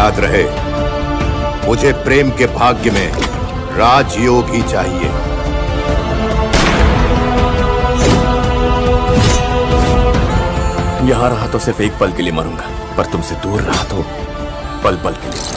याद रहे। मुझे प्रेम के भाग्य में राजयोग ही चाहिए। यहाँ रहा तो सिर्फ़ एक पल के लिए मरूँगा, पर तुमसे दूर रहा तो पल पल के लिए।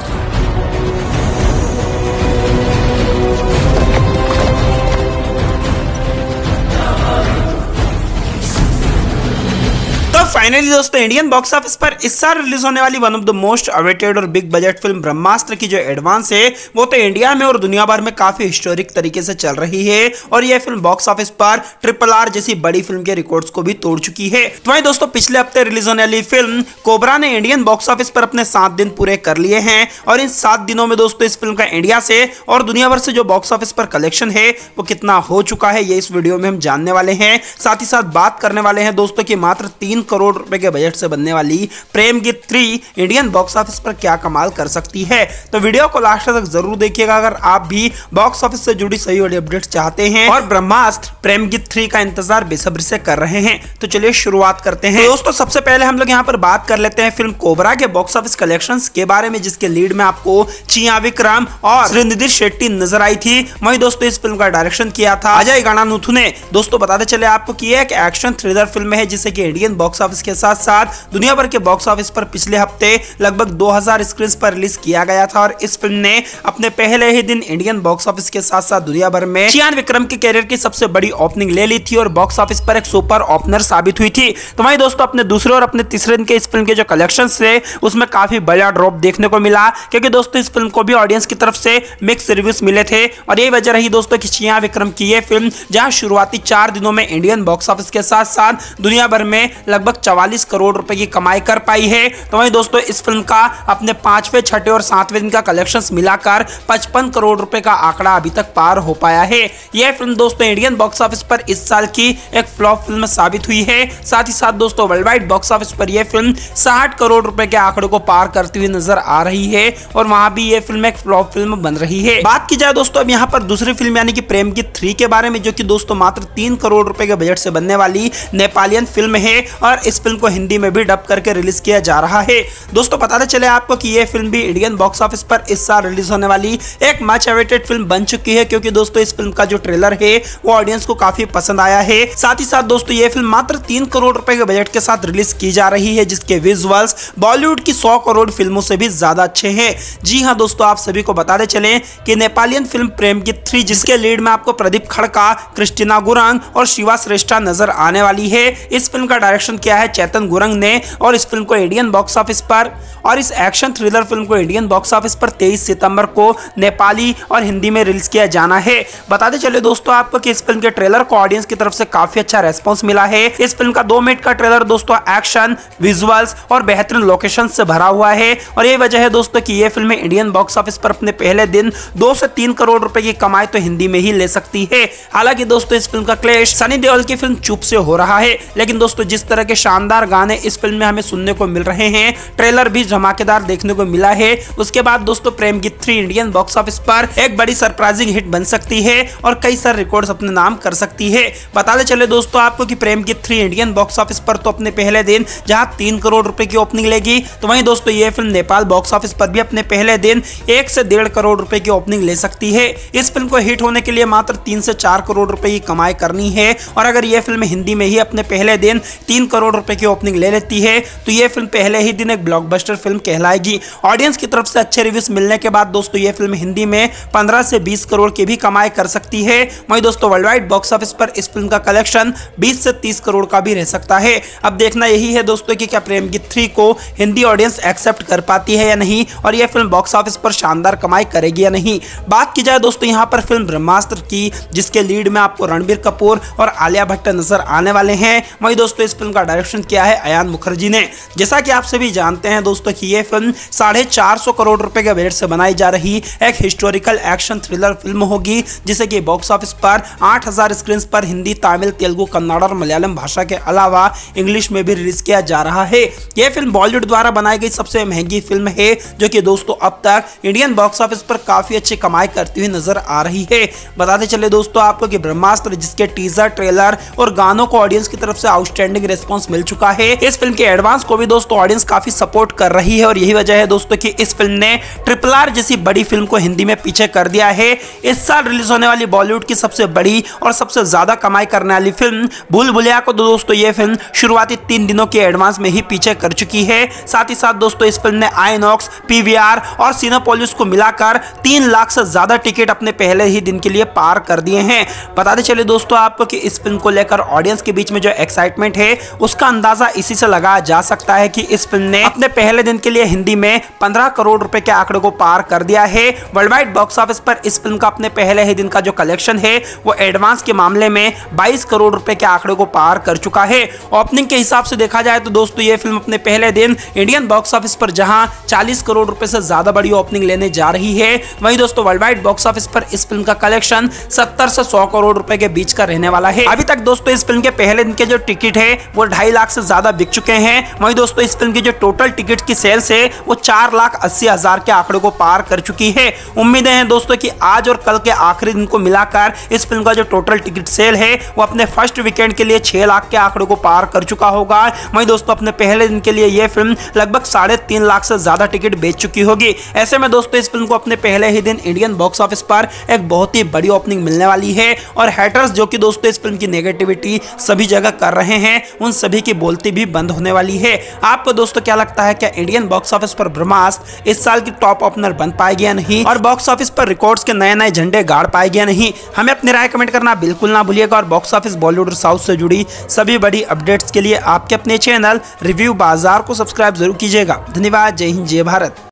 तो फाइनली दोस्तों इंडियन बॉक्स ऑफ़िस पर इस साल रिलीज़ होने वाली one of the most awaited और बिग बजट फ़िल्म ब्रह्मास्त्र की जो एडवांस है, वो तो इंडिया में और दुनिया भर में काफ़ी हिस्टोरिक तरीके से चल रही है और यह फ़िल्म बॉक्स ऑफ़िस पर ट्रिपल आर जैसी बड़ी फ़िल्म के रिकॉर्ड्स को भी तोड़ चुकी है। तो वहीं दोस्तों, पिछले हफ़्ते रिलीज़ होने वाली फ़िल्म कोबरा ने इंडियन बॉक्स ऑफ़िस पर अपने सात दिन पूरे कर लिए हैं और इन सात दिनों में दोस्तों, इस फ़िल्म का इंडिया से और दुनिया भर से जो बॉक्स ऑफ़िस पर कलेक्शन है, वो कितना हो चुका है, ये इस वीडियो में हम जानने वाले हैं। साथ ही साथ बात करने वाले हैं दोस्तों की मात्र तीन करोड़ रुपए के बजट से बनने वाली प्रेम गीत थ्री इंडियन बॉक्स ऑफ़िस पर क्या कमाल कर सकती है? तो वीडियो को लास्ट तक ज़रूर देखिएगा। अगर आप भी बॉक्स ऑफ़िस से जुड़ी सही वाली अपडेट्स चाहते हैं और ब्रह्मास्त्र प्रेम गीत थ्री का इंतज़ार बेसब्री से कर रहे हैं तो चलिए शुरुआत करते हैं। तो दोस्तों, सबसे पहले हम लोग यहाँ पर बात कर लेते हैं फ़िल्म कोबरा के बॉक्स ऑफ़िस कलेक्शन के बारे में, जिसके लीड में आपको चिया विक्रम और श्रीनिधि शेट्टी नज़र आई थी। वही दोस्तों, इस फ़िल्म का डायरेक्शन किया था। अजय गानानुथु ने दोस्तों, बताते चले आपको कि एक एक्शन थ्रिलर फ़िल्म है, जिसे कि इंडियन बॉक्स ऑफ़िस के साथ साथ दुनिया भर के बॉक्स ऑफ़िस पर पिछले हफ़्ते लगभग 2000 स्क्रीन पर रिलीज़ किया गया था और इस फ़िल्म ने अपने पहले ही दिन इंडियन बॉक्स ऑफ़िस के साथ साथ दुनिया भर में चियान विक्रम के कैरियर की सबसे बड़ी ओपनिंग ले ली थी और बॉक्स ऑफ़िस पर एक सुपर ओपनर साबित हुई थी। तो वही दोस्तों, अपने दूसरे और अपने तीसरे दिन के इस फ़िल्म के जो कलेक्शन थे, उसमें काफ़ी बड़ा ड्रॉप देखने को मिला, क्योंकि दोस्तों, इस फ़िल्म को भी ऑडियंस की तरफ़ से मिक्स रिव्यूज़ मिले थे और यही वजह रही दोस्तों की चिया विक्रम की यह फ़िल्म जहाँ शुरुआती चार दिनों में इंडियन बॉक्स ऑफ़िस के साथ साथ दुनिया भर में लगभग चवालीस करोड़ रुपए की कमाई कर पाई है। तो वहीं दोस्तों, इस फ़िल्म का अपने पाँचवें, छठे और सातवें दिन का कलेक्शंस मिलाकर पचपन करोड़ रुपए का आंकड़ा अभी तक पार हो पाया है। यह फ़िल्म दोस्तों, इंडियन बॉक्स ऑफ़िस पर इस साल की एक फ्लॉप फ़िल्म साबित हुई है। साथ ही साथ दोस्तों वर्ल्ड वाइड बॉक्स ऑफ़िस पर यह फ़िल्म साठ करोड़ रुपए के आंकड़े को पार करती हुई नज़र आ रही है और वहाँ भी यह फ़िल्म एक फ्लॉप फ़िल्म बन रही है। बात की जाए दोस्तों, अब यहाँ पर दूसरी फ़िल्म यानी कि प्रेम की थ्री के बारे में, जो कि दोस्तों मात्र तीन करोड़ रुपए के बजट से बनने वाली नेपालियन फ़िल्म है और इस फ़िल्म को हिंदी में भी डब करके रिलीज़ किया जा रहा है। दोस्तों, बताते चले आपको कि यह फ़िल्म भी इंडियन बॉक्स ऑफ़िस पर इस साल रिलीज़ होने वाली एक मच अवेटेड फ़िल्म बन चुकी है, क्योंकि दोस्तों, इस फ़िल्म का जो ट्रेलर है, वो ऑडियंस को काफ़ी पसंद आया है। साथ ही साथ, दोस्तों, ये फ़िल्म मात्र तीन करोड़ रुपए के बजट के साथ रिलीज़ की जा रही है, जिसके विजुअल्स बॉलीवुड की सौ करोड़ फ़िल्मों से भी ज़्यादा अच्छे हैं। जी हाँ दोस्तों, आप सभी को बताते चले कि नेपालियन फ़िल्म प्रेम की थ्री जिसके लीड में आपको प्रदीप खड़का, क्रिस्टिना गुरंग और शिवा श्रेष्ठा नज़र आने वाली है। इस फ़िल्म का डायरेक्शन किया है चेतन गुरंग ने और इस फ़िल्म को इंडियन बॉक्स ऑफ़िस पर और इस एक्शन थ्रिलर फ़िल्म को इंडियन बॉक्स ऑफ़िस पर 23 सितंबर को नेपाली और हिंदी में रिलीज़ किया जाना है। बताते चले दोस्तों आपको कि इस फ़िल्म के ट्रेलर को ऑडियंस की तरफ़ से काफ़ी अच्छा रेस्पॉन्स मिला है। इस फ़िल्म का दो मिनट का ट्रेलर दोस्तों एक्शन विजुअल्स और बेहतरीन लोकेशन से भरा हुआ है। और ये वजह है दोस्तों की ये फ़िल्म इंडियन बॉक्स ऑफ़िस पर अपने पहले दिन दो से तीन करोड़ रुपए की कमाई तो हिंदी में ही ले सकती है। हालाँकि दोस्तों इस फ़िल्म का क्लेश सनी देओल की फ़िल्म चुप से हो रहा है। लेकिन दोस्तों जिस तरह शानदार गाने इस फ़िल्म में हमें सुनने को मिल रहे हैं। ट्रेलर भी धमाकेदार देखने को मिला है। उसके बाद दोस्तों, प्रेम गीत थ्री इंडियन बॉक्स ऑफ़िस पर एक बड़ी सरप्राइजिंग हिट बन सकती है और कई सारे रिकॉर्ड्स अपने नाम कर सकती है। बताते चले दोस्तों आपको कि प्रेम गीत थ्री इंडियन बॉक्स ऑफ़िस पर तो अपने पहले दिन जहाँ तीन करोड़ रुपए की ओपनिंग लेगी तो वहीं दोस्तों ये फ़िल्म नेपाल बॉक्स ऑफ़िस पर भी अपने पहले दिन एक से डेढ़ करोड़ रुपए की ओपनिंग ले सकती है। इस फ़िल्म को हिट होने के लिए मात्र तीन से चार करोड़ रुपए की कमाई करनी है और अगर यह फ़िल्म हिंदी में ही अपने पहले दिन तीन करोड़ रुपए की ओपनिंग ले लेती है। तो यह फ़िल्म पहले ही दिन एक ब्लॉकबस्टर फ़िल्म कहलाएगी। ऑडियंस की तरफ़ से अच्छे रिव्यूज़ मिलने के बाद दोस्तों यह फ़िल्म हिंदी में 15 से 20 करोड़ की भी कमाई कर सकती है। वहीं दोस्तों वर्ल्ड वाइड बॉक्स ऑफ़िस पर इस फ़िल्म का कलेक्शन 20 से 30 करोड़ का भी रह सकता है। अब देखना यही है दोस्तों कि क्या प्रेम गीत थ्री को हिंदी ऑडियंस एक्सेप्ट कर पाती है या नहीं, और यह फ़िल्म बॉक्स ऑफ़िस पर शानदार कमाई करेगी या नहीं। बात की जाए दोस्तों, यहाँ पर फ़िल्म ब्रह्मास्त्र की, जिसके लीड में आपको रणबीर कपूर और आलिया भट्ट नज़र आने वाले हैं। वहीं दोस्तों, इस फ़िल्म का डायरेक्शन किया है अयान मुखर्जी ने। जैसा कि आप सभी जानते हैं दोस्तों कि यह फ़िल्म साढ़े चार सौ करोड़ रुपए के बजट से बनाई जा रही एक हिस्टोरिकल एक्शन थ्रिलर फ़िल्म होगी, जिसे कि बॉक्स ऑफ़िस पर 8000 स्क्रीन पर हिंदी, तमिल, तेलुगु, कन्नड़ और मलयालम भाषा के अलावा इंग्लिश में भी रिलीज़ किया जा रहा है। यह फ़िल्म बॉलीवुड द्वारा बनाई गई सबसे महँगी फ़िल्म है, जो कि दोस्तों अब तक इंडियन बॉक्स ऑफ़िस पर काफ़ी अच्छी कमाई करती हुई नज़र आ रही है। बताते चले दोस्तों आपको कि ब्रह्मास्त्र, जिसके टीजर ट्रेलर और गानों को ऑडियंस की तरफ़ से आउटस्टैंडिंग रिस्पॉन्स मिल चुका है। इस फ़िल्म के एडवांस को भी दोस्तों ऑडियंस काफ़ी सपोर्ट कर रही है और यही वजह है दोस्तों की इस फ़िल्म ने ट्रिपल आर जैसी बड़ी फ़िल्म को हिंदी में पीछे कर दिया है। इस साल रिलीज़ होने वाली बॉलीवुड की सबसे बड़ी और सबसे ज़्यादा कमाई करने वाली फ़िल्म भूल भुलिया को दोस्तों ये फ़िल्म शुरुआती तीन दिनों के एडवांस में ही पीछे कर चुकी है। साथ ही साथ दोस्तों इस फ़िल्म ने आईनॉक्स पीवीआर और सिनेपोलिस को मिलाकर तीन लाख से ज़्यादा टिकट अपने पहले ही दिन के लिए पार कर दिए हैं। बताते चले दोस्तों आपको कि इस फ़िल्म को लेकर ऑडियंस के बीच में जो एक्साइटमेंट है उसका अंदाज़ा इसी से लगाया जा सकता है कि इस फ़िल्म ने अपने पहले दिन के लिए हिंदी में पंद्रह करोड़ रुपए के आंकड़े को पार कर दिया है। वर्ल्ड वाइड बॉक्स ऑफ़िस पर इस फ़िल्म का अपने पहले ही दिन का जो कलेक्शन है, वो एडवांस के मामले में बाईस करोड़ रुपए के आंकड़े को पार कर चुका है। ओपनिंग के हिसाब से देखा जाए तो दोस्तों, ये फ़िल्म अपने पहले दिन इंडियन बॉक्स ऑफ़िस पर, जहाँ 40 करोड़ रुपए से ज़्यादा बड़ी ओपनिंग लेने जा रही है, वहीं दोस्तों, वर्ल्ड वाइड बॉक्स ऑफ़िस पर इस फ़िल्म का कलेक्शन 70 से सौ करोड़ रुपए के बीच का रहने वाला है। अभी तक दोस्तों, इस फ़िल्म के पहले दिन के जो टिकट है, वो ढाई लाख से ज़्यादा बिक चुके हैं। वहीं दोस्तों, इस फ़िल्म की जो टोटल टिकट की सेल्स है, वो चार लाख अस्सी हज़ार के आंकड़े को पार कर चुकी है। उम्मीदें हैं दोस्तों की आज और कल के आखिरी दिन को मिलाकर इस फ़िल्म का जो टोटल टिकट सेल है, वो अपने फ़र्स्ट वीकेंड के लिए छह लाख के आंकड़े को पार कर चुका होगा। वहीं दोस्तों, अपने पहले दिन के लिए यह फ़िल्म लगभग साढ़े तीन लाख से ज़्यादा टिकट बेच चुकी होगी। ऐसे में दोस्तों, इस फ़िल्म को अपने पहले ही दिन इंडियन बॉक्स ऑफ़िस पर एक बहुत ही बड़ी ओपनिंग मिलने वाली है। और हैटर्स जो कि दोस्तों, इस फ़िल्म की नेगेटिविटी सभी जगह कर रहे हैं, उन सभी की बोलती भी बंद होने वाली है। आपको दोस्तों क्या लगता है, क्या इंडियन बॉक्स ऑफ़िस पर ब्रह्मास्त्र इस साल की टॉप ओपनर बन पाएगी या नहीं? और बॉक्स ऑफ़िस पर रिकॉर्ड के नए नए झंडे गाड़ पाएगी या नहीं? हमें अपनी राय कमेंट करना बिल्कुल ना भूलिएगा और बॉक्स ऑफ़िस बॉलीवुड और साउथ से जुड़ी सभी बड़ी अपडेट्स के लिए आपके अपने चैनल रिव्यू बाज़ार को सब्सक्राइब ज़रूर कीजिएगा। धन्यवाद। जय हिंद, जय भारत।